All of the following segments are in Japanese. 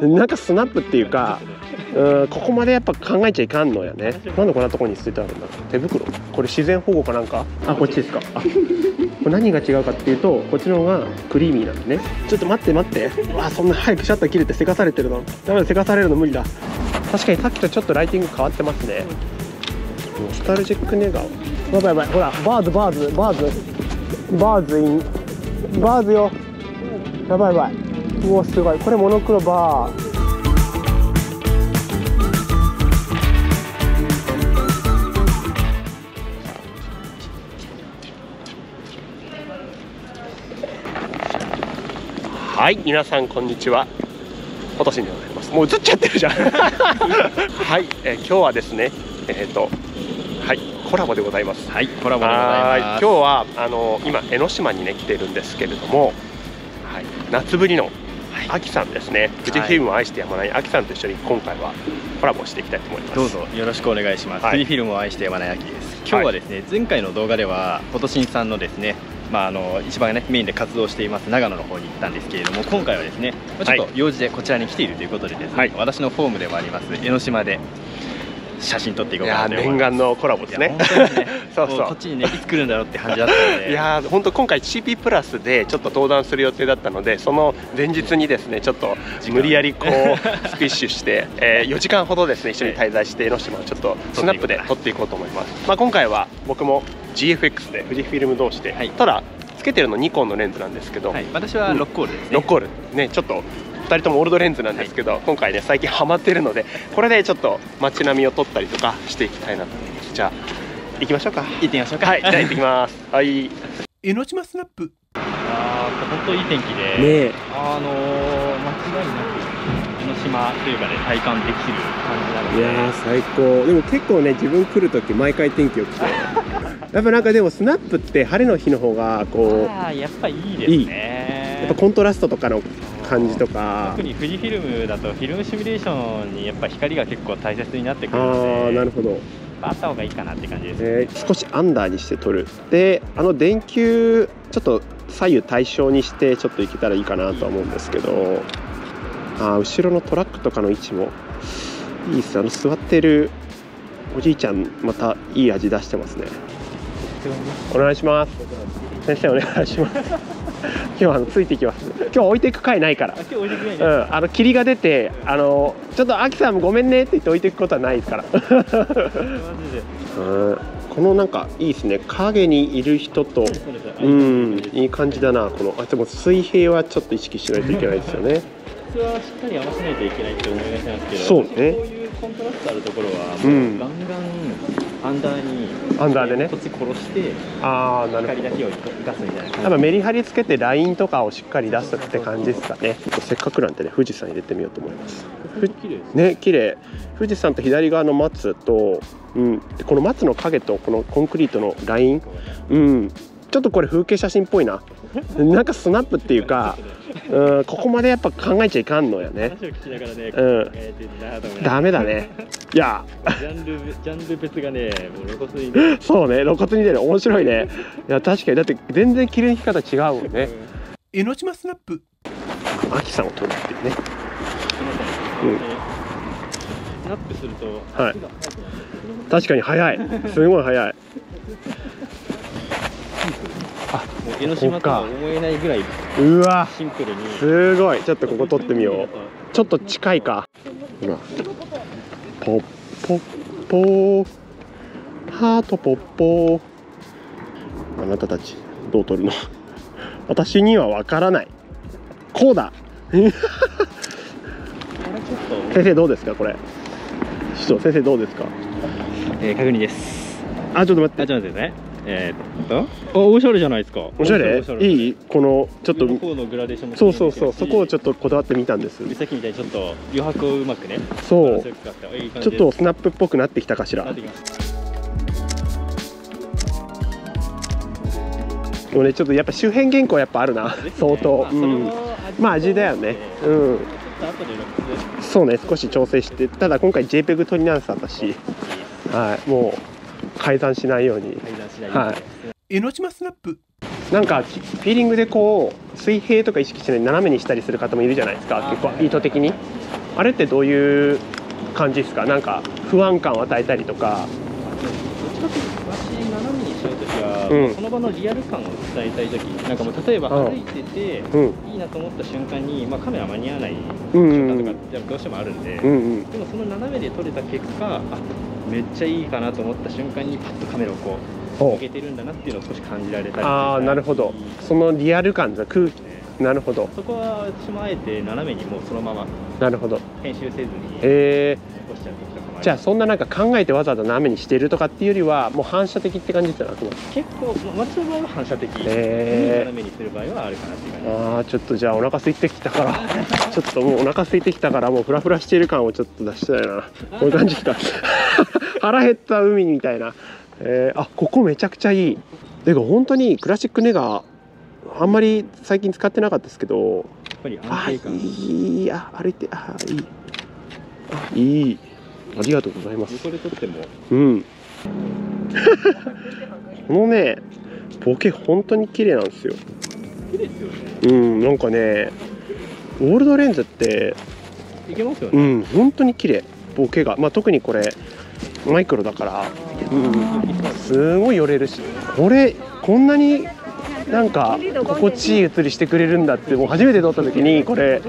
なんかスナップっていうかうんここまでやっぱ考えちゃいかんのやね。なんでこんなとこに捨ててあるんだろう。手袋？これ自然保護かなんか？あこっちですか。あこれ何が違うかっていうとこっちの方がクリーミーなんでね。ちょっと待って待って。うわそんな早くシャッター切れてせかされてるの。ダメだせかされるの無理だ。確かにさっきとちょっとライティング変わってますね。ノスタルジックネガーやばいやばい。ほら birds birds birds。birds in。バーズよ。やばいやばいうおすごい。これモノクロバー。はい皆さんこんにちは。今年にございます。もう映っちゃってるじゃん。はい、えー今日はですねえっ、とはいコラボでございます。はい、コラボでございます。今日はあの今江ノ島にね来てるんですけれども、はい、夏ぶりのアキさんですね、富士フィルムを愛してやまないアキさんと一緒に今回はコラボしていきたいと思います。どうぞよろしくお願いします。はい。フィルムを愛して山根明です。今日はですね、前回の動画ではフォトシンさんのですね、まああの一番ねメインで活動しています長野の方に行ったんですけれども、今回はですね、まあちょっはと用事でこちらに来ているということでですね、はい。私のホームでもあります江ノ島で写真撮っていこいうかなと思います。念願のコラボですね。いや本当にねそうそう。もこっちにねいつ来るんだろうって感じだったので、いやー本当今回 CP プラスでちょっと登壇する予定だったのでその前日にですねちょっと無理やりこうスピッシュして、えー4時間ほどですね一緒に滞在して江ノ島をちょっとスナップで撮っていこうと思います。まあ今回は僕も GFX で富士フィルム同士で、はい。ただつけてるのニコンのレンズなんですけど、はい、私はロックオールですね。ロックオールねちょっと2人ともオールドレンズなんですけど、今回ね最近ハマってるのでこれでちょっと街並みを撮ったりとかしていきたいなと思います。じゃあ行きましょうか。行ってみましょうか。はい。じゃあ行ってきます。はい。江ノ島スナップ。あー本当いい天気で。ねえ。あのー、間違いなく江ノ島というかね体感できる感じなので。いやー最高。でも結構ね自分来る時毎回天気良くて。やっぱなんかでもスナップって晴れの日の方がこあーやっぱいいですね。うやっぱコントラストとかの感じとか。特に富士フィルムだとフィルムシミュレーションにやっぱ光が結構大切になってくあるので。あなるほど、あった方がいいかなって感じです、えー少しアンダーにして撮る。であの電球ちょっと左右対称にしてちょっといけたらいいかなとは思うんですけどあー後ろのトラックとかの位置もいいっすあの座ってるおじいちゃんまたいい味出してますね。お願いします。先生お願いします。今日はあのついていきます今日置いていく回ないから。あ今日置いてくれない。んですうん、あの霧が出てあのちょっとアキさんごめんねって言って置いていくことはないですから。マジで。うん。このなんかいいですね。影にいる人とそうん。いい感じだな。このあでも水平はちょっと意識しないといけないですよね。普通はしっかり合わせないといけないって思いがちなんですけどそうね。こういうコントラストあるところはもううん。ガンガンアンダーにアンダーでね。こっち殺してああなるほど。光だけを生かすみたいな感じやっぱメリハリつけてラインとかをしっかり出すって感じですかね。せっかくなんでね富士山入れてみようと思います。ね。綺麗。富士山と左側の松と、うん、でこの松の影とこのコンクリートのライン、うん、ちょっとこれ風景写真っぽいな。なんかスナップっていうか、うん、ここまでやっぱ考えちゃいかんのやね。話を聞きながらね、うん。考えてんなと思いダメだね。いや。ジャンルジャンル別がねもう露骨にね。そうね露骨に出る。面白いね。いや確かに。だって全然切り抜き方違うもんね。江ノ島スナップ。秋さんを撮るっていうね。うん。スナップするとはい。確かに早い。すごい早いもう江ノ島とは思えないぐらいうわシンプルに。すごいちょっとここ撮ってみようちょっと近いかほらポッポッポーハートポッポーあなたたちどう撮るの私に。はわからないこうだ先生どうですかこれ師匠先生どうですかえー確認ですあちょっと待ってあちょっと待ってねえーっと。あおしゃれじゃないですか。おしゃれ？いいい？このちょっと。上の方のグラデーションもそうそうそう。そこをちょっっとこだわってみたんです。とさっきみたいにちょっと余白をうまくね。そう。ちょっとスナップっぽくなってきたかしら。もうねちょっとやっぱ周辺原稿やっぱあるな。相当。うん。まあ味だよね。うん。そうね少し調整して。ただ今回 JPEG 撮り直しただし。はい。もう改ざんしないように。改ざんしないはい。江ノ島スナップ。なんかフィーリングでこう水平とか意識しないで斜めにしたりする方もいるじゃないですか。結構意図的に。あれってどういう感じですか？なんか不安感を与えたりとか。どっちかというと私斜めにしちゃうときは、うん。その場のリアル感を伝えたいとき。なんかもう例えばうん。歩いてて、うん。いいなと思った瞬間に、まあ、カメラ間に合わない瞬間うんとかってどうしてもあるんで、うんうん。でもその斜めで撮れた結果あめっちゃいいかなと思った瞬間にパッとカメラをこうお向けてるんだなっていうのを少し感じられたりああなるほど。そのリアル感だ空気。なるほど。そこは私もあえて斜めにもうそのままなるほど。編集せずにえ残しちゃう時とかもあー、りじゃあそんななんか考えてわざわざ斜めにしてるとかっていうよりはもう反射的って感じですよね結構まあ私の場合は反射的。斜めにする場合はあるかなっていう感じ。ああちょっとじゃあお腹空いてきたからちょっともうお腹空いてきたからもうフラフラしてる感をちょっと出したいな。こういう感じですか？腹減った海みたいな。えー、あここめちゃくちゃいい。てか本当にクラシックネガあんまり最近使ってなかったですけど。やっぱりあ安定感。いい。あ歩いてあいい。あいいありがとうございます。横で撮っても。うん。このねボケ本当に綺麗なんですよ。綺麗ですよね。うんなんかねオールドレンズっていけますようね、ん本当に綺麗。ボケが。まあ特にこれマイクロだからうんすごい寄れるしこれこんなになんか心地いい写りしてくれるんだってもう初めて撮った時にこれ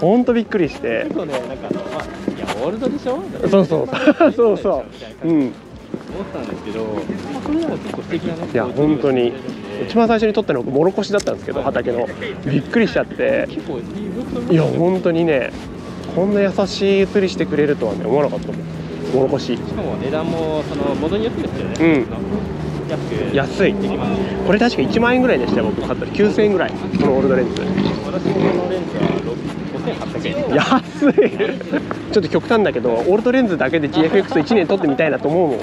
ほんとびっくりしてオールドでしょ？そうそう。そうそう。うん。思ったんですけど、まあ、それでも結構素敵なねいや本当に。一番最初に撮ったのがもろこしだったんですけど畑のびっくりしちゃって。いいや本当にねこんな優しい写りしてくれるとはね思わなかったもん。もろこし。しかも値段もその元によってですよね、うん。安い。これ確か1万円ぐらいでしたよ僕買ったら9000円ぐらい。このオールドレンズ。私もこのレンズは5800円安い。ちょっと極端だけどオールドレンズだけで GFX1 年撮ってみたいなと思うもん。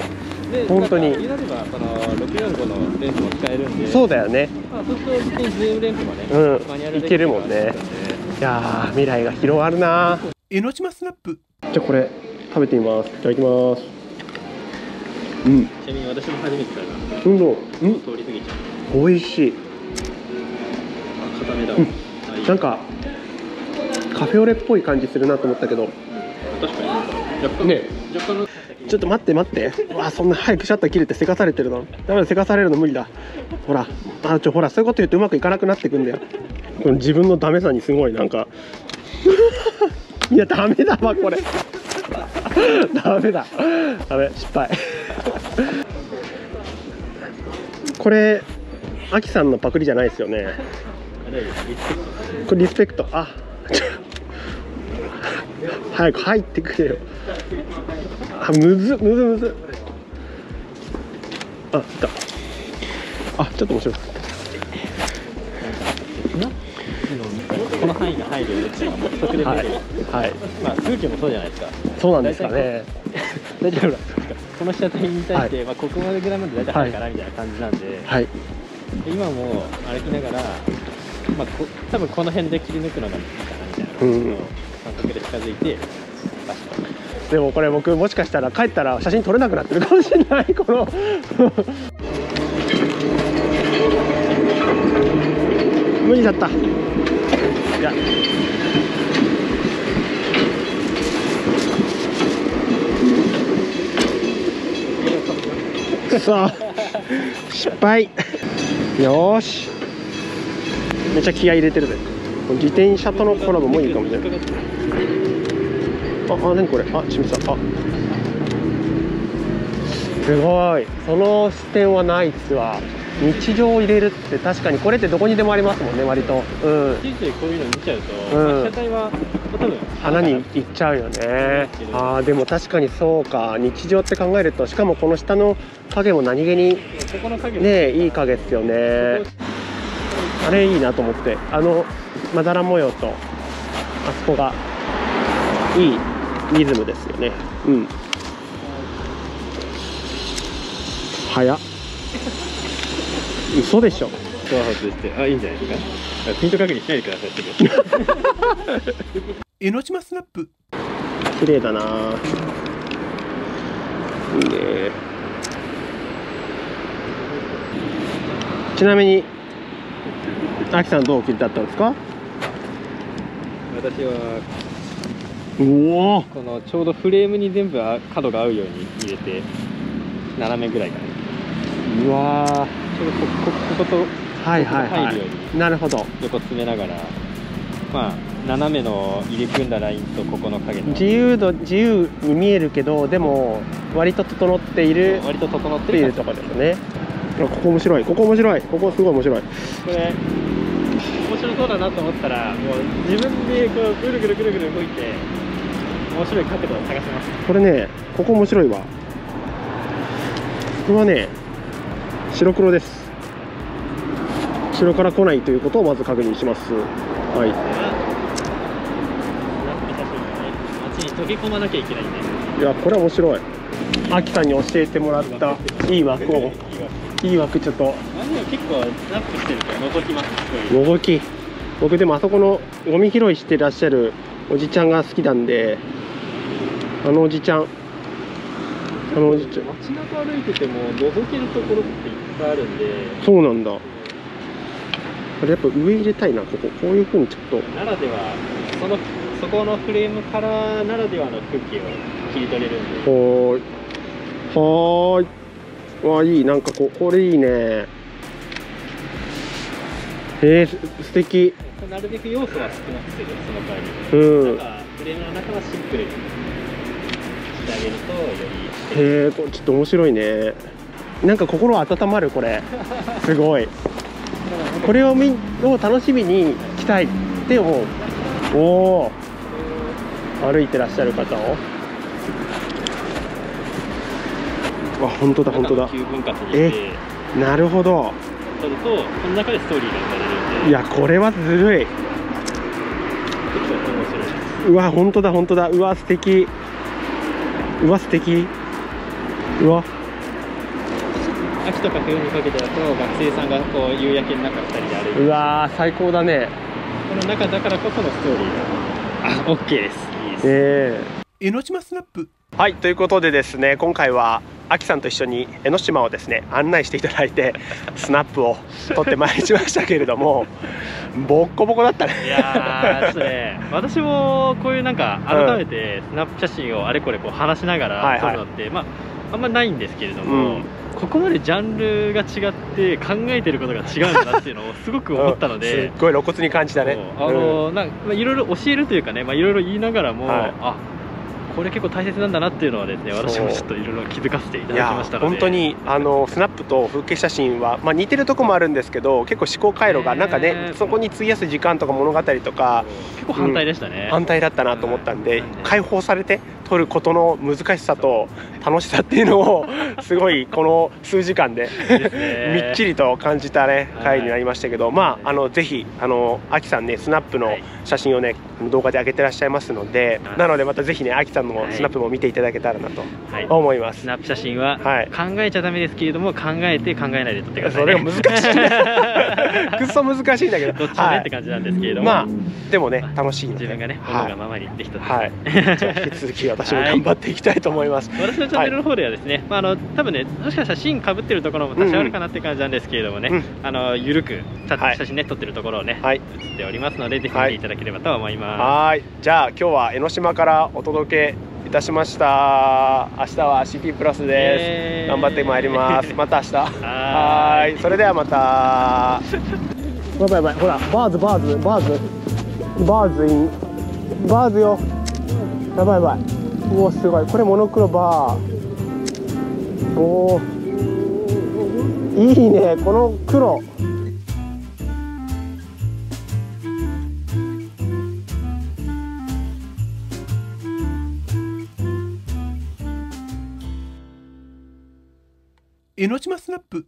で本当に。なればその645のレンズも使えるんでそうだよね。まあ、そうすると別にズームレンズもね、うん。いけるもんね。いやー未来が広がるな。江ノ島スナップ。じゃあこれ食べてみます。いただきます。うん。ちなみに私も初めて食べまうんどうすん通り過ぎちゃう。美味しい。あ固めだわ、うん。なんかカフェオレっぽい感じするなと思ったけど。確かに。ね。若干。のちょっと待って待って。うわそんな早くシャッター切れてせかされてるの。ダメだせかされるの無理だ。ほらあちょほらそういうこと言うとうまくいかなくなってくんだよ。この自分のダメさにすごいなんか。いやダメだわこれ。ダメだ。ダメ失敗。これアキさんのパクリじゃないですよね。これリスペクト。あ早く入ってくれよ。あむずむずむず。あ来た。あちょっと面白い。この範囲が入るよねっていうのが目測で出てる、はい。はい。まあ空気もそうじゃないですか。そうなんですかね大体ほらこの被写体に対して、まあ、ここまでぐらいまで大体入るかなみたいな感じなんで、はい。で今も歩きながら、まあ、こ多分この辺で切り抜くのがいいかなみたいな。感じの感覚で近づいて、でもこれ僕もしかしたら帰ったら写真撮れなくなってるかもしれないこの。無理だった。いやくそ。失敗。よし。めっちゃ気合い入れてるぜ。自転車とのコラボもいいかもしれないあ、あ、なにこれあ、清水さん。あすごい。その視点はないっすわ。日常を入れるって確かにこれってどこにでもありますもんね割と。うん。ついついこういうの見ちゃうと、うんまあ被写体は多分花に行っちゃうよね。あーでも確かにそうか。日常って考えるとしかもこの下の影も何気にここの影もねいい影っすよね。あれいいなと思って。あのまだら模様とあそこがいいリズムですよね。うん。早っ。嘘でしょ。スワハ外してあいいんじゃないですか。ピント確認しないでください 江ノ島スナップ。綺麗だな。いいね。ちなみにあきさんどうお切りだったんですか？私はおお。このちょうどフレームに全部あ角が合うように入れて斜めぐらいかなうわちょうどこここことーはいはい。は入るようにいなるほど。横詰めながらまあ斜めの入り組んだラインとここの影の。自由度自由に見えるけどでも割と整っている割と整っってていうるところですね。あここ面白い。ここ面白い。ここすごい面白い。これ面白そうだなと思ったらもう自分でこうぐるぐるぐるぐる動いて面白い角度を探します。これねここ面白いわ。これはね白黒です。白から来ないということをまず確認します。はい。街に溶け込まなきゃいけないんでいやこれは面白いアキさんに教えてもらったいい枠を。いい枠ちょっと。結構スナップしてると覗きますこういう動き。僕でもあそこのゴミ拾いしてらっしゃるおじちゃんが好きなんで。あのおじちゃん。あのおじちゃん。街中歩いてても覗けるところっていっぱいあるんで。そうなんだ。これやっぱ上入れたいなここ。こういうふうにちょっと。ならではそのそこのフレームからならではの空気を切り取れるんで。はーい。はーい。わあいいなんかここれいいね。えー、す素敵。なるべく要素は少なくするその代わり。うん。なんかフレームの中はシンプルにしてあげるとよりへえちょっと面白いね。なんか心温まるこれ。すごい。これをみを楽しみに来たいって思う。おお歩いてらっしゃる方を。わ本当だ本当だ。急分割にして。なるほど。撮るとこの中でストーリーが生まれるんで。いやこれはずるい。うわ本当だ本当だ。うわ素敵。うわ素敵。うわ。秋とか冬にかけてだと学生さんがこう夕焼けの中2人で歩いてうわ最高だね。この中だからこそのストーリーが。あですいいですええ江ノ島スナップ。はいということでですね今回はアキさんと一緒に江ノ島をですね案内していただいてスナップを撮ってまいりましたけれども ボッコボコだったね。いやーね。私もこういうなんか改めてスナップ写真をあれこれこう話しながはいはいら撮るのって、まああんまないんですけれども、うんここまでジャンルが違って考えてることが違うんだなっていうのをすごく思ったのうん。で、すっごい露骨に感じたね。あのなんかまあいろいろ教えるというかね、まあ、いろいろ言いながらも、はい。あこれ結構大切なんだなっていうのはですね私もちょっといろいろ気づかせていただきましたので。本当にあのスナップと風景写真は、まあ、似てるとこもあるんですけど結構思考回路がなんかね、ねそこに費やす時間とか物語とか結構反対でしたね、反対だったなと思ったんで、うん。解放されて撮ることの難しさと楽しさっていうのをすごいこの数時間でみっちりと感じたねはい。回になりましたけど、まああのぜひあのアキさんねスナップのはい。写真をね動画で上げてらっしゃいますので、はい。なのでまたぜひねアキさんのはい。スナップも見ていただけたらなとはい。思います。スナップ写真ははい。考えちゃダメですけれども考えて考えないで撮ってください、ね、それが難しい。ね くっそ難しいんだけど。どっちもねって感じなんですけれども、まあでもね楽しい自分がねはい。思うがままにできたと、はい、じゃあ引き続き私も頑張っていきたいと思います。私のチャンネルの方ではですね、まあ、あの多分ねもしかしたらシーンかぶってるところも多少あるかなって感じなんですけれどもね、うんあの緩くたはい写真ね撮ってるところをね、はい写っておりますのでぜひ見ていただければと思いまはーい、じゃあ今日は江ノ島からお届けいたしました。明日は CP プラスです。えー頑張ってまいります。また明日。はい、それではまた。やばいやばい、ほら、 birds birds birds birds in birds よ。やばいやばい。うおすごい、これモノクロバー。おお。いいね、この黒。江ノ島スナップ